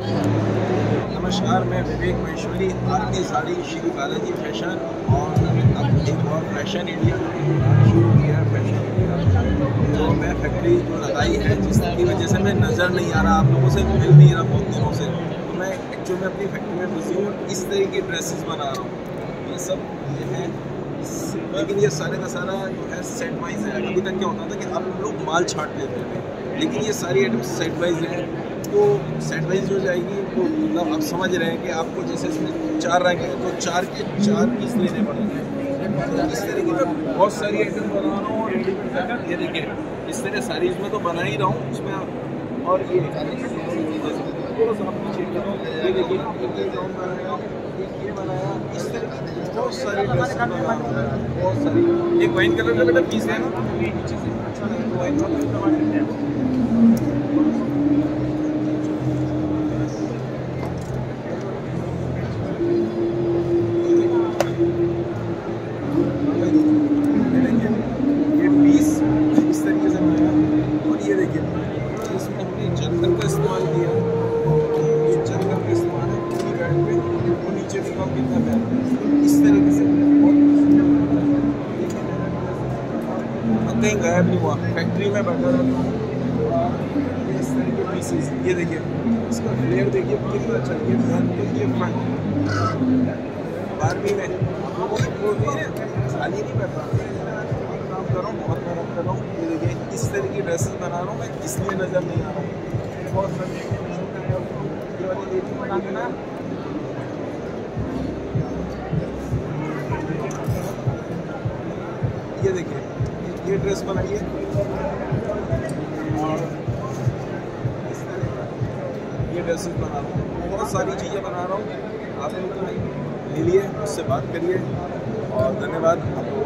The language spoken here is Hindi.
नमस्कार, मैं विवेक महेश्वरी आरती साड़ी श्री बालाजी फ़ैशन और एक और फ़ैशन इंडिया शुरू किया है फ़ैशन इंडिया। तो मैं फैक्ट्री जो लगाई है जिसकी वजह से मैं नज़र नहीं आ रहा, आप लोगों से मिल नहीं रहा बहुत दिनों से तो मैं एक्चुअल में अपनी फैक्ट्री में बिज़ी हूँ इस तरह की ड्रेसेस बना रहा हूँ। ये सब ये है लेकिन ये सारे का सारा जो है सेट वाइज है। अभी तक क्या होता था कि आप लोग माल छाट लेते थे, लेकिन ये सारी आइटम सेट वाइज है। तो सेट वाइज हो जाएगी तो मतलब आप समझ रहे हैं कि आपको जैसे इसमें चार रंग है तो चार के चार पीस लेने पड़ेंगे तो इस तरह की मैं बहुत सारी आइटम बना रहा हूँ और ये देखिए इस तरह सारी इसमें तो बना ही रहा हूँ उसमें आप और ये थोड़ा सा आप पीछे करो ये देखिए ये बनाया इस तरह की बहुत सारी बहुत सारी एक वाइन कलर का बेटा पीस है ना? नीचे से वाइन कलर कहीं गायब नहीं हुआ। फैक्ट्री में बैठा रहता हूँ। इस तरह के पीसेस ये देखिए, इसका फ्लेयर देखिए, कितना अच्छा ये फ्रंट ये फ्रंट बारहवीं में। खाली नहीं बैठा। काम कर रहा हूँ, बहुत मेहनत कर रहा हूँ। ये देखिए, इस तरह की ड्रेसेस बना रहा हूँ मैं, इसलिए नज़र नहीं आ रहा हूँ। ये देखिए, ये ड्रेस बनाइए। और ये ड्रेसेस बना रहा हूँ। बहुत सारी चीज़ें बना रहा हूँ। आप लोग मिलिए, उससे बात करिए। और धन्यवाद। आप